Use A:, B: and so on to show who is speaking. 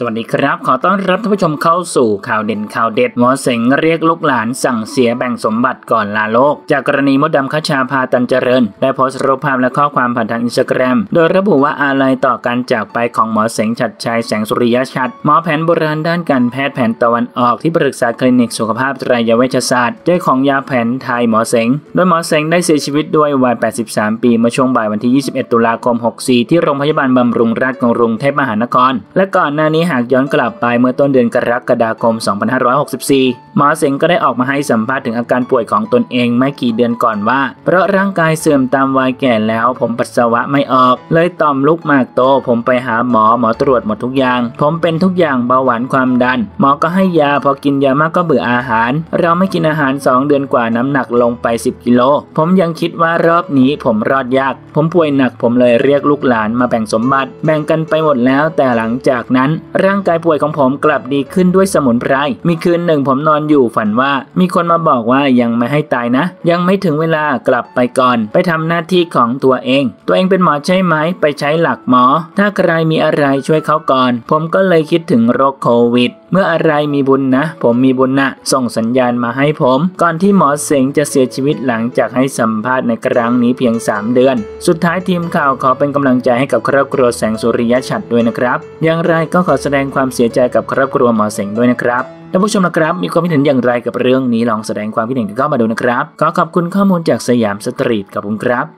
A: สวัสดีครับ ขอต้อนรับท่านผู้ชมเข้าสู่ข่าวเด่นข่าวเด็ดหมอเสงเรียกลูกหลานสั่งเสียแบ่งสมบัติก่อนลาโลก จากกรณีมดดำคชาพาตันเจริญ ได้โพสต์รูปภาพและข้อความผ่านทางอินสตาแกรม โดยระบุว่าอาลัยต่อการจากไปของหมอเสงชัดชัยแสงสุริยชัด หมอแผนโบราณด้านการแพทย์แผนตะวันออกที่ปรึกษาคลินิกสุขภาพไตรยเวชศาสตร์เจ้าของยาแผนไทยหมอเสงโดยหมอเสงได้เสียชีวิตด้วยวัย 83 ปีเมื่อช่วงบ่ายวันที่ 21 ตุลาคม 64 ที่โรงพยาบาลบำรุงราษฎร์กรุงเทพมหานคร และก่อนหน้านี้หากย้อนกลับไปเมื่อต้นเดือนกรกฎาคม 2564 หมอเสงก็ได้ออกมาให้สัมภาษณ์ถึงอาการป่วยของตนเองไม่กี่เดือนก่อนว่า เพราะร่างกายเสื่อมตามวัยแก่แล้ว ผมปัสสาวะไม่ออก เลยต่อมลูกหมากโต ผมไปหาหมอหมอตรวจหมดทุกอย่าง ผมเป็นทุกอย่างเบาหวานความดัน หมอก็ให้ยาพอกินยามากก็เบื่ออาหาร เราไม่กินอาหาร 2 เดือนกว่าน้ำหนักลงไป 10 กิโล ผมยังคิดว่ารอบนี้ผมรอดยาก ผมป่วยหนักผมเลยเรียกลูกหลานมาแบ่งสมบัติ แบ่งกันไปหมดแล้วแต่หลังจากนั้นร่างกายป่วยของผมกลับดีขึ้นด้วยสมุนไพร มีคืนหนึ่งผมนอนอยู่ฝันว่า มีคนมาบอกว่ายังไม่ให้ตายนะ ยังไม่ถึงเวลากลับไปก่อน ไปทำหน้าที่ของตัวเอง ตัวเองเป็นหมอใช่ไหม ไปใช้หลักหมอ ถ้าใครมีอะไรช่วยเขาก่อน ผมก็เลยคิดถึงโรคโควิดเมื่ออะไรมีบุญนะ ผมมีบุญนะ ส่งสัญญาณมาให้ผม ก่อนที่หมอเสงจะเสียชีวิตหลังจากให้สัมภาษณ์ในครั้งนี้เพียง 3 เดือน สุดท้ายทีมข่าวขอเป็นกำลังใจให้กับครอบครัวแสงสุริยะฉัดด้วยนะครับ อย่างไรก็ขอแสดงความเสียใจกับครอบครัวหมอเสงด้วยนะครับท่านผู้ชมนะครับ มีความคิดเห็นอย่างไรกับเรื่องนี้ลองแสดงความคิดเห็นกันเข้ามาดูนะครับ ขอขอบคุณข้อมูลจากสยามสตรีทกับคุณครับ